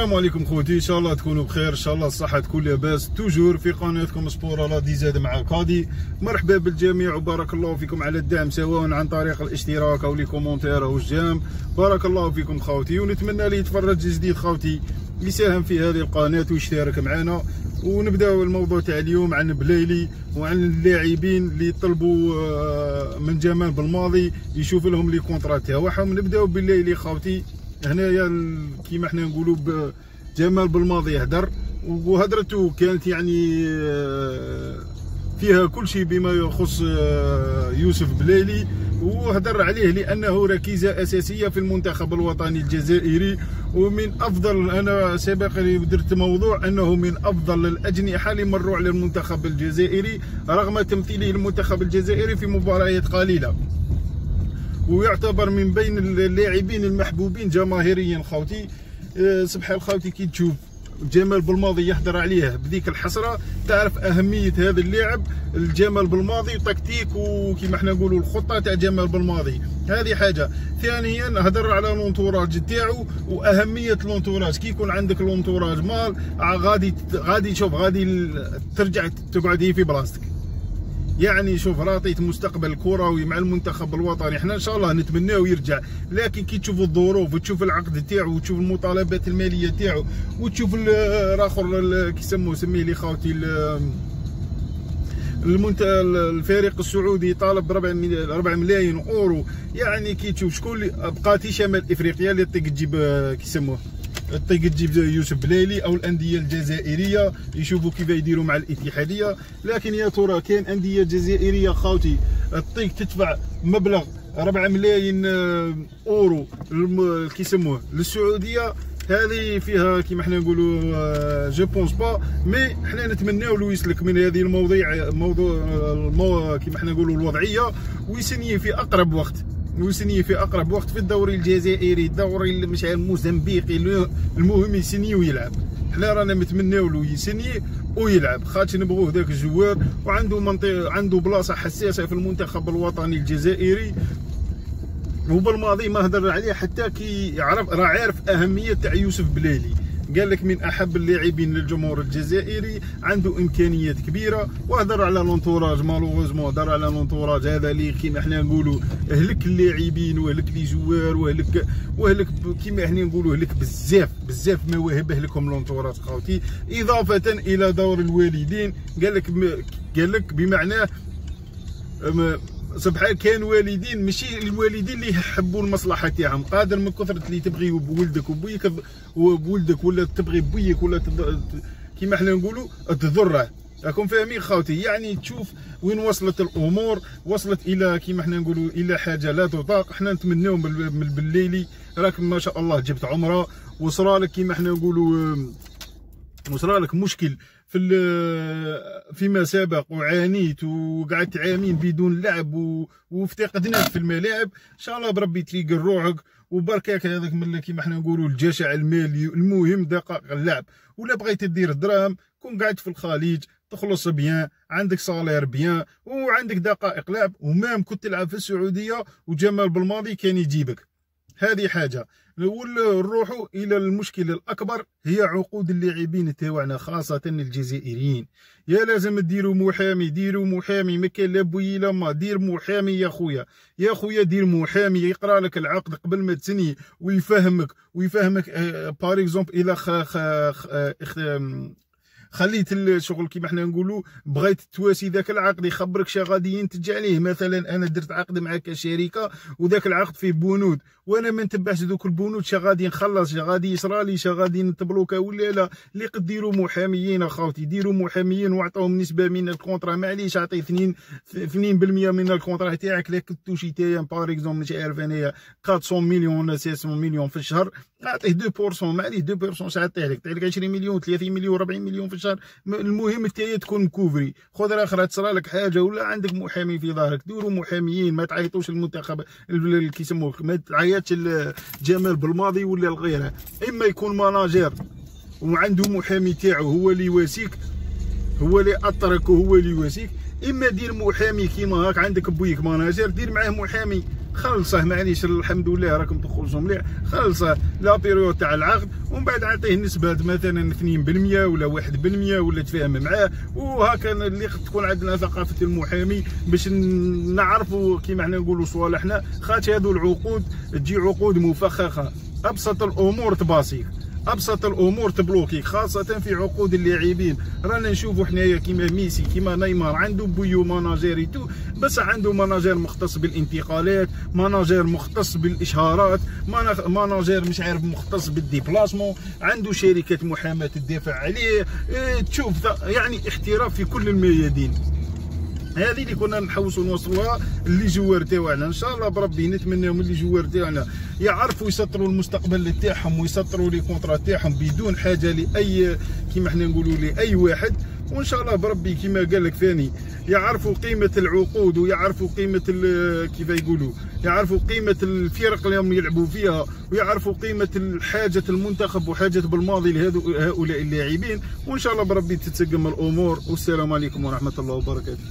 السلام عليكم خوتي. إن شاء الله تكونوا بخير. إن شاء الله الصحة تكون لاباس. toujours في قناتكم Sport La DZ مع كادي مرحبا بالجميع وبارك الله فيكم على الدعم سواء عن طريق الاشتراك أو les commentaires أو ال j'aime. بارك الله فيكم خوتي. ونتمنى اللي يتفرج جديد خوتي. يساهم في هذه القناة ويشترك معنا. ونبداو الموضوع تاع اليوم عن بليلي وعن اللاعبين اللي طلبوا آه، من جمال بالماضي يشوف لهم les contrats تاعهم نبداو بليلي خوتي. هنايا كيما حنا نقولوا جمال بالماضي هدر وهدرته كانت يعني آه، فيها كل شيء بما يخص آه، يوسف بليلي. وهدر عليه لأنه ركيزة أساسية في المنتخب الوطني الجزائري. ومن أفضل أنا سبق لي درت موضوع أنه من أفضل الأجنحة اللي مروا على المنتخب الجزائري رغم تمثيله المنتخب الجزائري في مباريات قليلة. ويعتبر من بين اللاعبين المحبوبين جماهيريا خوتي. أه، سبحان خوتي كي تشوف جمال بالماضي يهضر عليه بذيك الحسرة تعرف أهمية هذا اللاعب. الجمال بالماضي وتكتيك وكيما إحنا نقولوا الخطة تاع جمال بالماضي. هذه حاجة. ثانيا هضر على l'entourage تاعو وأهمية l'entourage كي يكون عندك l'entourage mal غادي غادي شوف غادي ترجع تقعد في بلاصتك. يعني شوف راطيت مستقبل كروي مع المنتخب الوطني. إحنا إن شاء الله نتمناه يرجع لكن كي تشوف الظروف وتشوف العقد تاعو وتشوف المطالبات المالية تاعو وتشوف الآخر كيسموه سميه لي خاوتي المنت... الفريق السعودي طالب ب 4 ملايين أورو. يعني كي تشوف شكون بقاتي شمال إفريقيا اللي تجيب كيسموه طيق تجيب يوسف بليلي أو الأندية الجزائرية يشوفوا كيف يديروا مع الاتحادية. لكن يا ترى كاين أندية جزائرية خاوتي تطيق تدفع مبلغ 4 ملايين آه، أورو كيسموه للسعودية؟ هذه فيها كيما حنا نقولوا je pense pas mais حنا نتمناو له يسلك من هذه المواضيع موضوع المو... كيما حنا نقولوا الوضعية ويسني في أقرب وقت. ويسني في أقرب وقت في الدوري الجزائري الدوري مش الموزمبيقي المهم يسني ويلعب حنا رانا متمناو له يسني ويلعب. خاطر نبغوه ذاك ال joueur وعنده منطقه عنده بلاصة حساسة في المنتخب الوطني الجزائري. وبالماضي ما هدر عليه حتى كي يعرف راه عارف أهمية تاع يوسف بليلي قال لك من أحب اللاعبين للجمهور الجزائري عنده إمكانيات كبيرة وهضر على l'entourage malheureusement هضر على l'entourage هذا اللي كيما إحنا نقولوا اهلك اللاعبين واهلك les joueurs واهلك واهلك كيما إحنا نقولوا اهلك بزاف بزاف مواهب أهلكم لونتوراج خاوتي إضافة إلى دور الوالدين قال لك قال لك بمعناه سبحان كان والدين ماشي الوالدين اللي يحبوا المصلحة تاعهم. قادر من كثرة اللي تبغي بولدك وبويك وبولدك ولا تبغي بويك ولا كيما إحنا نقولوا تضره. راكم فاهمين خاوتي يعني تشوف وين وصلت الأمور وصلت إلى كيما إحنا نقولوا إلى حاجة لا تطاق. إحنا نتمناو من بالليلي راك ما شاء الله جبت عمرة وصرالك كيما إحنا نقولوا وصرالك مشكل. في فيما سبق وعانيت وقعدت عامين بدون لعب وافتقدناك في الملاعب إن شاء الله بربي تلقى روحك وبركاك هذاك من كيما حنا نقولوا الجشع المالي المهم دقائق اللعب. ولا بغيت دير دراهم كون قاعد في الخليج تخلص bien عندك salaire bien وعندك دقائق لعب و même كنت تلعب في السعودية وجمال بالماضي كان يجيبك. هذه حاجة. نروحوا إلى المشكل الأكبر هي عقود اللاعبين تاعنا خاصة الجزائريين. يا لازم ديروا محامي ديروا محامي ما كان لا بوي لا ما دير محامي يا خويا. يا خويا دير محامي يقرأ لك العقد قبل ما تسني ويفهمك ويفهمك par exemple إلى خ خليت الشغل كيما حنا نقولوا بغيت تواسي ذاك العقد يخبرك شا غادي ينتج عليه. مثلا أنا درت عقد معك كشركه وذاك العقد فيه بنود. وأنا ما نتبعش ذوك البنود شا غادي نخلص شا غادي يصرى لي شا غادي نتبلوكا ولا لا اللي قد ديروا محاميين أخوتي ديروا محاميين واعطوهم نسبة من ال contrat. معليش أعطي 2 2% من ال contrat. تاعك لا كنت توشي تايا par exemple مش عارف انايا 400 مليون ولا 600 مليون في الشهر. أعطيه 2% معليش 2% ساعتها لك تعطيك 20 مليون 30 مليون 40 مليون في الشهر المهم انت تكون مكوفري. خذ الآخر تصرى لك حاجة ولا عندك محامي في ظهرك. ديروا محاميين ما تعيطوش المنتخب كيسموه ما تعيطش جمال بالماضي ولا لغيره إما يكون manager وعنده محامي تاعو هو اللي يواسيك هو اللي أطرك وهو اللي يواسيك. إما دير محامي كيما هاك عندك بويك manager دير معاه محامي. خلصه معليش الحمد لله راكم تخلصوا مليح. خلصه la période تاع العقد ومن بعد عطيه نسبة مثلا 2% ولا 1% ولا تفاهم معاه. وهكا اللي تكون عندنا ثقافة المحامي باش نعرفوا كيما حنا نقولوا صوالحنا. خاطر هذو العقود تجي عقود مفخخة. أبسط الأمور تباسيك أبسط الأمور تبلوكي خاصة في عقود اللاعبين. رانا نشوفوا حنايا كيما ميسي كيما نيمار عنده بيو manager تو بس عنده manager مختص بالانتقالات manager مختص بالإشهارات manager مش عارف مختص بال déplacement عنده شركة محاماة تدافع عليه. إيه تشوف يعني احتراف في كل الميادين. هذه اللي كنا نحوسوا نوصلوها les joueurs تاعنا. إن شاء الله بربي نتمناهم les joueurs تاعنا. يعرفوا يسطروا المستقبل تاعهم ويسطروا les contrats تاعهم بدون حاجة لاي كيما إحنا نقولوا لأي واحد. وإن شاء الله بربي كما قال لك ثاني يعرفوا قيمة العقود ويعرفوا قيمة كيف يقولوا يعرفوا قيمة الفرق اللي هم يلعبوا فيها ويعرفوا قيمة حاجة المنتخب وحاجة بالماضي لهؤلاء اللاعبين. وإن شاء الله بربي تتسقم الأمور. والسلام عليكم ورحمة الله وبركاته.